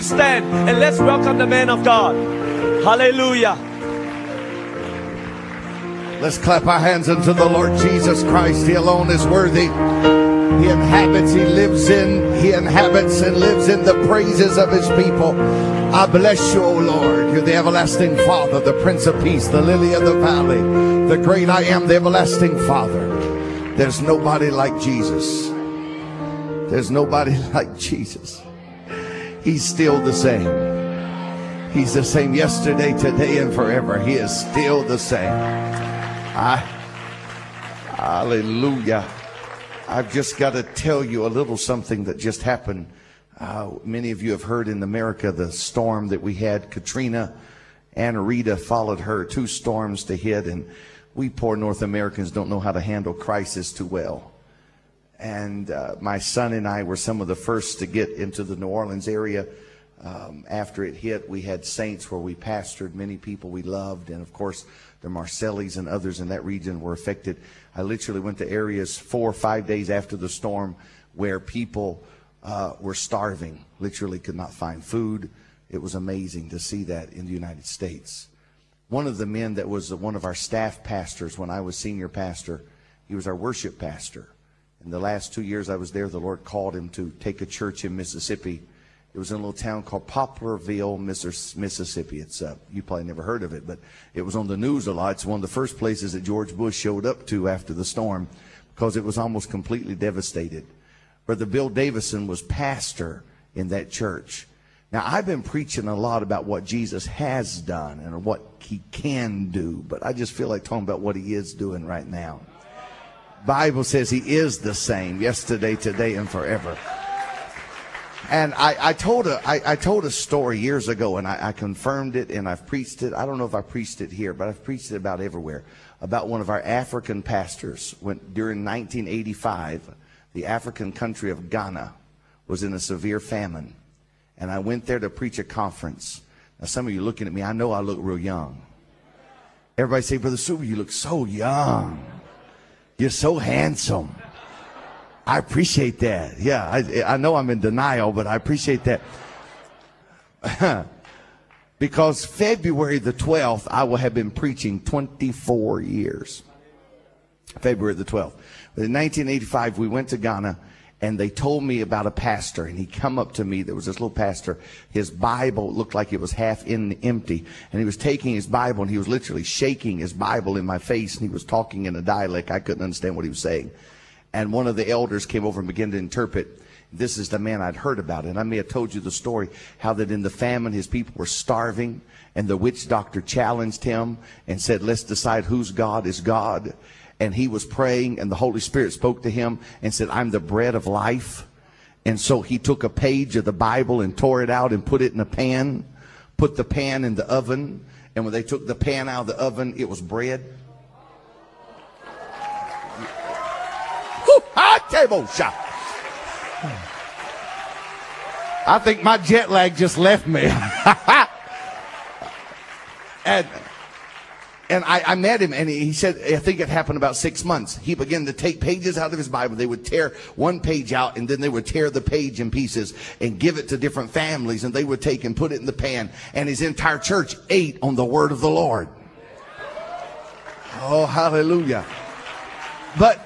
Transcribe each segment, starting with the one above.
stand and let's welcome the man of God. Hallelujah. Let's clap our hands unto the Lord Jesus Christ. He alone is worthy. He inhabits, he lives in, he inhabits and lives in the praises of his people. I bless you, O Lord. You're the everlasting Father, the Prince of Peace, the lily of the valley, the great I am, the everlasting Father. There's nobody like Jesus. There's nobody like Jesus. He's still the same. He's the same yesterday, today, and forever. He is still the same. I, hallelujah. I've just got to tell you a little something that just happened. Uh, many of you have heard in America the storm that we had, Katrina and Rita followed her, two storms to hit, and we poor North Americans don't know how to handle crisis too well and uh, my son and I were some of the first to get into the New Orleans area. Um, after it hit, we had saints where we pastored many people we loved, and of course, the Marcellis and others in that region were affected. I literally went to areas four or five days after the storm where people uh, were starving, literally could not find food. It was amazing to see that in the United States. One of the men that was one of our staff pastors when I was senior pastor, he was our worship pastor in the last two years I was there, the Lord called him to take a church in Mississippi. It was in a little town called Poplarville, Mississippi. It's uh, you probably never heard of it, but it was on the news a lot. It's one of the first places that George Bush showed up to after the storm because it was almost completely devastated. Brother Bill Davison was pastor in that church. Now I've been preaching a lot about what Jesus has done and what he can do, but I just feel like talking about what he is doing right now. Bible says he is the same yesterday, today, and forever. And I, I told a I, I told a story years ago, and I, I confirmed it, and I've preached it. I don't know if I preached it here, but I've preached it about everywhere. About one of our African pastors when during 1985, the African country of Ghana was in a severe famine, and I went there to preach a conference. Now, some of you looking at me, I know I look real young. Everybody say, Brother Suber, you look so young. You're so handsome. I appreciate that. Yeah, I, I know I'm in denial, but I appreciate that. because February the 12th, I will have been preaching 24 years. February the 12th. But in 1985, we went to Ghana and they told me about a pastor and he come up to me there was this little pastor his bible looked like it was half in empty. And he was taking his bible and he was literally shaking his bible in my face and he was talking in a dialect i couldn't understand what he was saying. And one of the elders came over and began to interpret this is the man i'd heard about. And i may have told you the story how that in the famine his people were starving and the witch doctor challenged him and said let's decide whose god is god and he was praying and the Holy Spirit spoke to him and said, I'm the bread of life. And so he took a page of the Bible and tore it out and put it in a pan, put the pan in the oven. And when they took the pan out of the oven, it was bread. I think my jet lag just left me. and and I, I, met him and he said, I think it happened about six months. He began to take pages out of his Bible. They would tear one page out and then they would tear the page in pieces and give it to different families and they would take and put it in the pan and his entire church ate on the word of the Lord. Oh, hallelujah. But,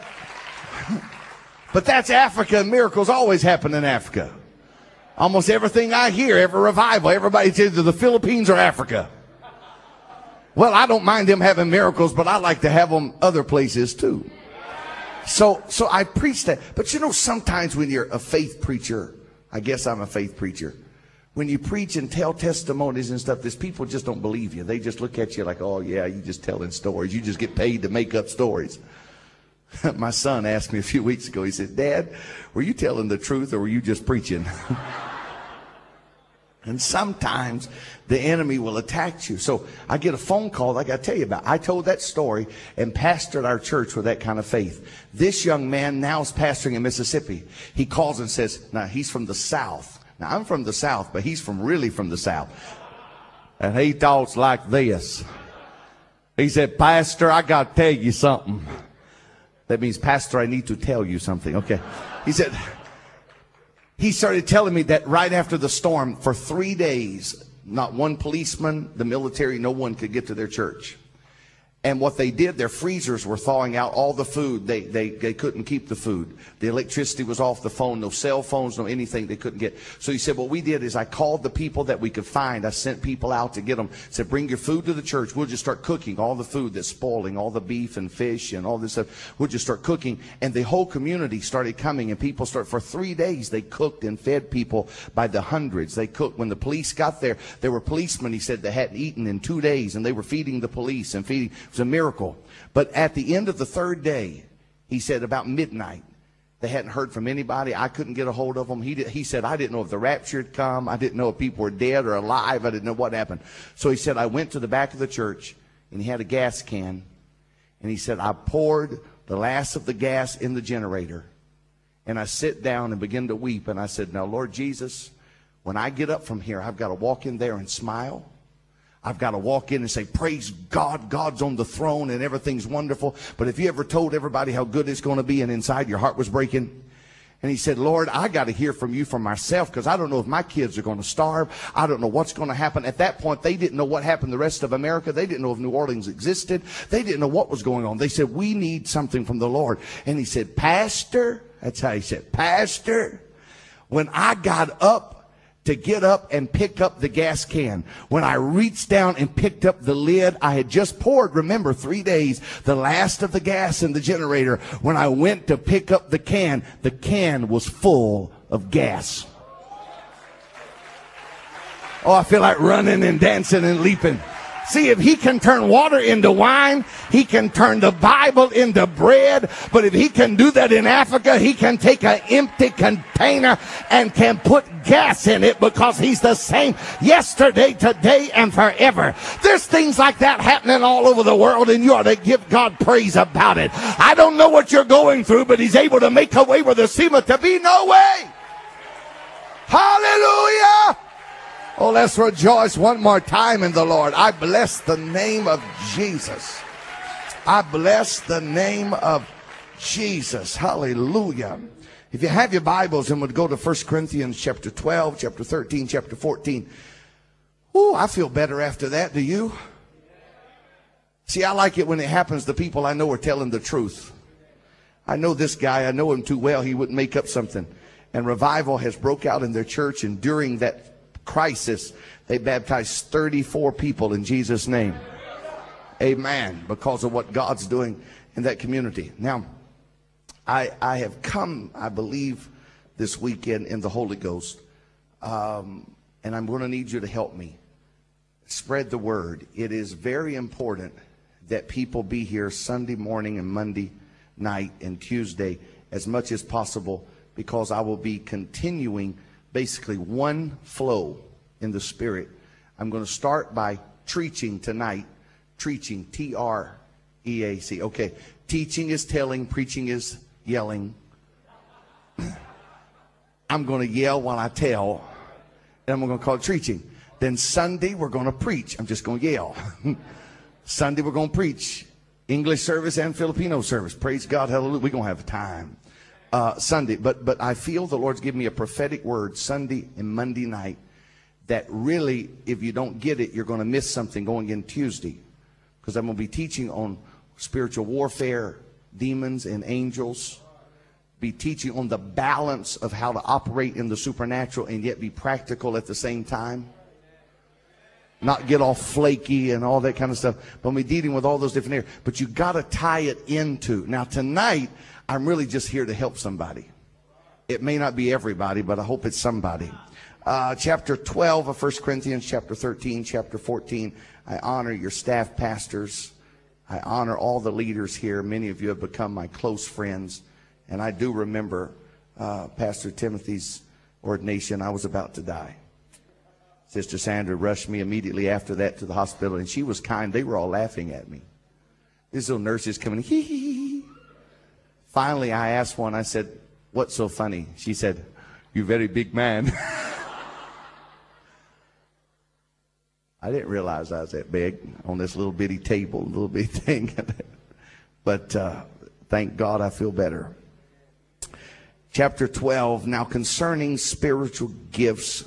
but that's Africa and miracles always happen in Africa. Almost everything I hear, every revival, everybody says the Philippines or Africa. Well, I don't mind them having miracles, but I like to have them other places too. So, so I preach that. But you know, sometimes when you're a faith preacher, I guess I'm a faith preacher. When you preach and tell testimonies and stuff, these people just don't believe you. They just look at you like, oh yeah, you just telling stories. You just get paid to make up stories. My son asked me a few weeks ago, he said, Dad, were you telling the truth or were you just preaching? And sometimes the enemy will attack you. So I get a phone call like I tell you about. I told that story and pastored our church with that kind of faith. This young man now is pastoring in Mississippi. He calls and says, now he's from the South. Now I'm from the South, but he's from really from the South. And he talks like this. He said, Pastor, I got to tell you something. That means, Pastor, I need to tell you something. Okay. He said, he started telling me that right after the storm, for three days, not one policeman, the military, no one could get to their church. And what they did, their freezers were thawing out all the food. They, they, they couldn't keep the food. The electricity was off the phone, no cell phones, no anything they couldn't get. So he said, what we did is I called the people that we could find. I sent people out to get them. Said, bring your food to the church. We'll just start cooking all the food that's spoiling, all the beef and fish and all this stuff. We'll just start cooking. And the whole community started coming and people started, for three days, they cooked and fed people by the hundreds. They cooked. When the police got there, there were policemen, he said, that hadn't eaten in two days and they were feeding the police and feeding was a miracle. But at the end of the third day, he said about midnight, they hadn't heard from anybody. I couldn't get a hold of them. He, did, he said, I didn't know if the rapture had come. I didn't know if people were dead or alive. I didn't know what happened. So he said, I went to the back of the church and he had a gas can. And he said, I poured the last of the gas in the generator. And I sit down and begin to weep. And I said, Now, Lord Jesus, when I get up from here, I've got to walk in there and smile. I've got to walk in and say, Praise God, God's on the throne and everything's wonderful. But if you ever told everybody how good it's going to be and inside your heart was breaking, and he said, Lord, I got to hear from you for myself because I don't know if my kids are going to starve. I don't know what's going to happen. At that point, they didn't know what happened the rest of America. They didn't know if New Orleans existed. They didn't know what was going on. They said, we need something from the Lord. And he said, Pastor, that's how he said, Pastor, when I got up to get up and pick up the gas can. When I reached down and picked up the lid, I had just poured, remember, three days, the last of the gas in the generator. When I went to pick up the can, the can was full of gas. Oh, I feel like running and dancing and leaping. See, if he can turn water into wine, he can turn the Bible into bread. But if he can do that in Africa, he can take an empty container and can put gas in it because he's the same yesterday, today, and forever. There's things like that happening all over the world, and you ought to give God praise about it. I don't know what you're going through, but he's able to make a way where there seemeth to be no way. Hallelujah! Oh, let's rejoice one more time in the Lord. I bless the name of Jesus. I bless the name of Jesus. Hallelujah. If you have your Bibles and would go to 1 Corinthians chapter 12, chapter 13, chapter 14. Oh, I feel better after that. Do you? See, I like it when it happens. The people I know are telling the truth. I know this guy. I know him too well. He wouldn't make up something. And revival has broke out in their church. And during that crisis, they baptized 34 people in Jesus' name. Amen. Because of what God's doing in that community. Now, I, I have come, I believe, this weekend in the Holy Ghost. Um, and I'm going to need you to help me spread the word. It is very important that people be here Sunday morning and Monday night and Tuesday as much as possible because I will be continuing basically one flow in the Spirit. I'm going to start by preaching tonight. Preaching, T R E A C. Okay. Teaching is telling, preaching is yelling. I'm going to yell while I tell, and I'm going to call it preaching. Then Sunday, we're going to preach. I'm just going to yell. Sunday, we're going to preach. English service and Filipino service. Praise God. Hallelujah. We're going to have time uh, Sunday. But, but I feel the Lord's given me a prophetic word Sunday and Monday night that really, if you don't get it, you're going to miss something going in Tuesday. Because I'm going to be teaching on spiritual warfare, demons and angels. Be teaching on the balance of how to operate in the supernatural and yet be practical at the same time. Not get all flaky and all that kind of stuff. But we're dealing with all those different areas. But you got to tie it into. Now, tonight, I'm really just here to help somebody. It may not be everybody, but I hope it's somebody. Uh, chapter 12 of 1 Corinthians, chapter 13, chapter 14. I honor your staff pastors. I honor all the leaders here. Many of you have become my close friends. And I do remember uh, Pastor Timothy's ordination. I was about to die. Sister Sandra rushed me immediately after that to the hospital, and she was kind. They were all laughing at me. These little nurses coming, hee hee hee. Finally, I asked one, I said, What's so funny? She said, You're a very big man. I didn't realize I was that big on this little bitty table, little bitty thing. but uh, thank God I feel better. chapter 12. Now concerning spiritual gifts,